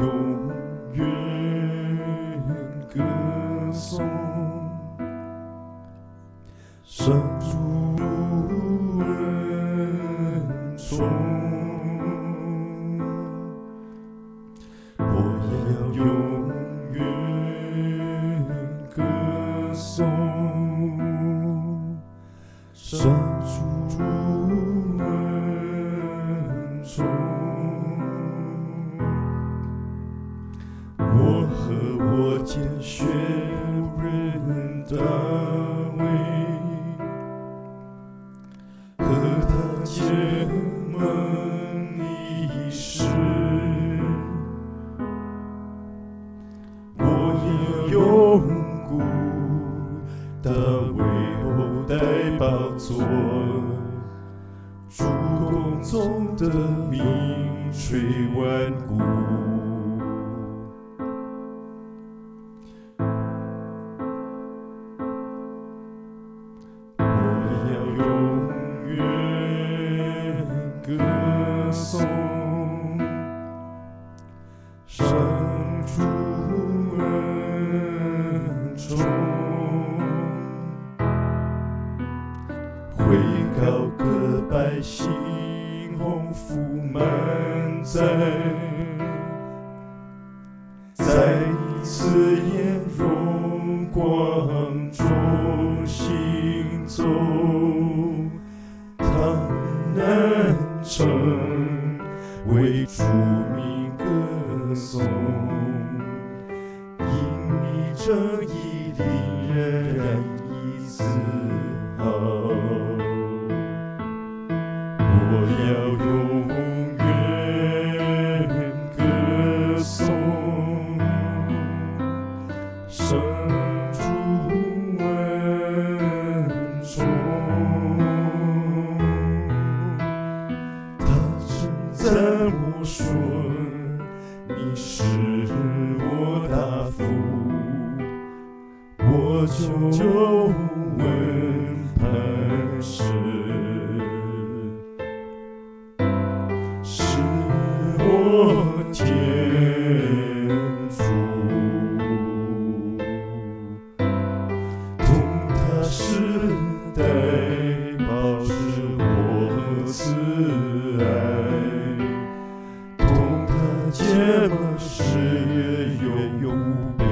永远歌颂，圣主恩宠，我也要永远歌颂，圣主我和我拣选人大卫，和他结盟一世，我要永固大卫后代宝座，主公中的名垂万古。圣主恩宠，会高歌百姓鸿福满载，在你刺眼荣光中行走，唐南成为主名歌颂，因你正义令人以自豪。我要永远歌颂圣主恩宠，他称赞我说你是我大福，我就问磐石。是我天主，同他世代保持我 Lobo.